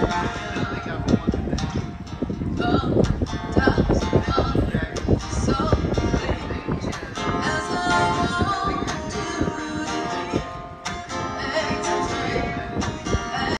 Bye.